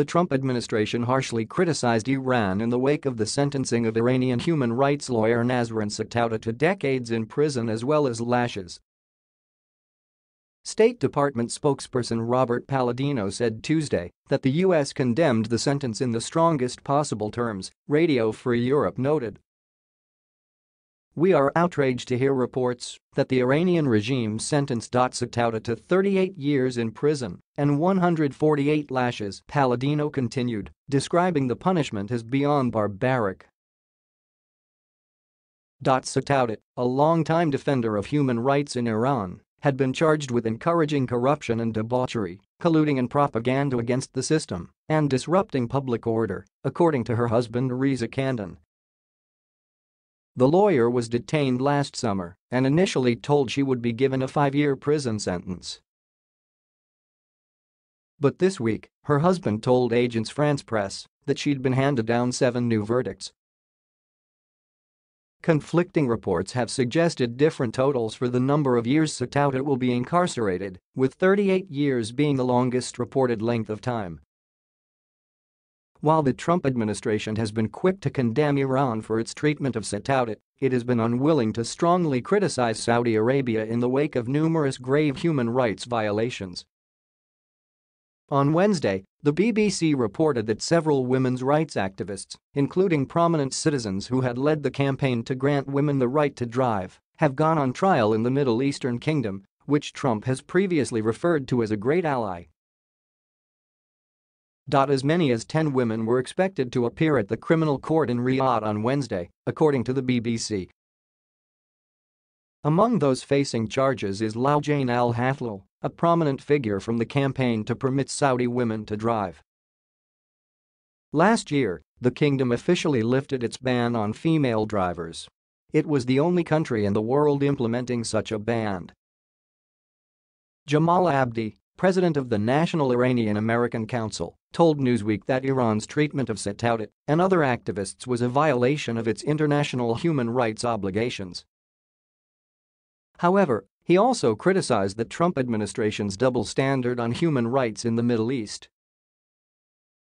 the Trump administration harshly criticized Iran in the wake of the sentencing of Iranian human rights lawyer Nasrin Sotoudeh to decades in prison as well as lashes. State Department spokesperson Robert Palladino said Tuesday that the U.S. condemned the sentence in the strongest possible terms, Radio Free Europe noted. We are outraged to hear reports that the Iranian regime sentenced Sotoudeh to 38 years in prison and 148 lashes, Palladino continued, describing the punishment as beyond barbaric. Sotoudeh, a longtime defender of human rights in Iran, had been charged with encouraging corruption and debauchery, colluding in propaganda against the system, and disrupting public order, according to her husband Reza Khandan, the lawyer was detained last summer and initially told she would be given a five-year prison sentence. But this week, her husband told Agence France Presse that she'd been handed down seven new verdicts. Conflicting reports have suggested different totals for the number of years Sotoudeh will be incarcerated, with 38 years being the longest reported length of time. While the Trump administration has been quick to condemn Iran for its treatment of Sotoudeh, it has been unwilling to strongly criticize Saudi Arabia in the wake of numerous grave human rights violations. On Wednesday, the BBC reported that several women's rights activists, including prominent citizens who had led the campaign to grant women the right to drive, have gone on trial in the Middle Eastern kingdom, which Trump has previously referred to as a great ally as many as 10 women were expected to appear at the criminal court in Riyadh on Wednesday, according to the BBC. Among those facing charges is Loujain al-Hathloul, a prominent figure from the campaign to permit Saudi women to drive. Last year, the kingdom officially lifted its ban on female drivers. It was the only country in the world implementing such a ban. Jamal Abdi, president of the National Iranian American Council, told Newsweek that Iran's treatment of Sotoudeh and other activists was a violation of its international human rights obligations. However, he also criticized the Trump administration's double standard on human rights in the Middle East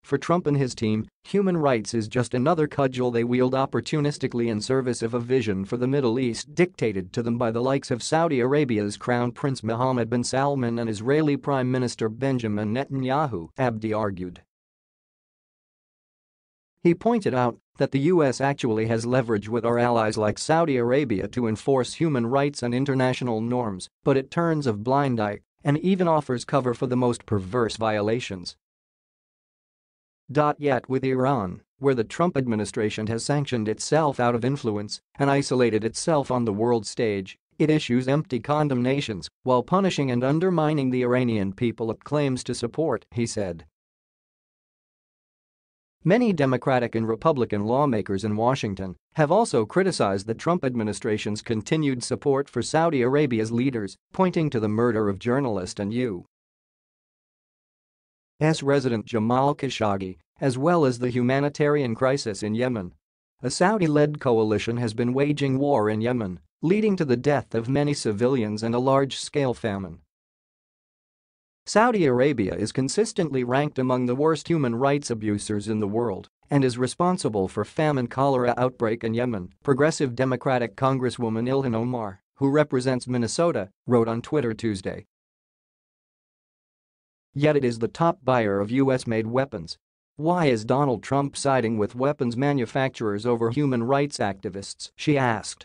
for Trump and his team, human rights is just another cudgel they wield opportunistically in service of a vision for the Middle East dictated to them by the likes of Saudi Arabia's Crown Prince Mohammed bin Salman and Israeli Prime Minister Benjamin Netanyahu, Abdi argued. He pointed out that the U.S. actually has leverage with our allies like Saudi Arabia to enforce human rights and international norms, but it turns a blind eye and even offers cover for the most perverse violations. Yet with Iran, where the Trump administration has sanctioned itself out of influence and isolated itself on the world stage, it issues empty condemnations while punishing and undermining the Iranian people it claims to support, he said. Many Democratic and Republican lawmakers in Washington have also criticized the Trump administration's continued support for Saudi Arabia's leaders, pointing to the murder of journalist and U. S. resident Jamal Khashoggi, as well as the humanitarian crisis in Yemen. A Saudi-led coalition has been waging war in Yemen, leading to the death of many civilians and a large-scale famine. Saudi Arabia is consistently ranked among the worst human rights abusers in the world and is responsible for famine cholera outbreak in Yemen, progressive Democratic Congresswoman Ilhan Omar, who represents Minnesota, wrote on Twitter Tuesday. Yet it is the top buyer of U.S.-made weapons. Why is Donald Trump siding with weapons manufacturers over human rights activists, she asked.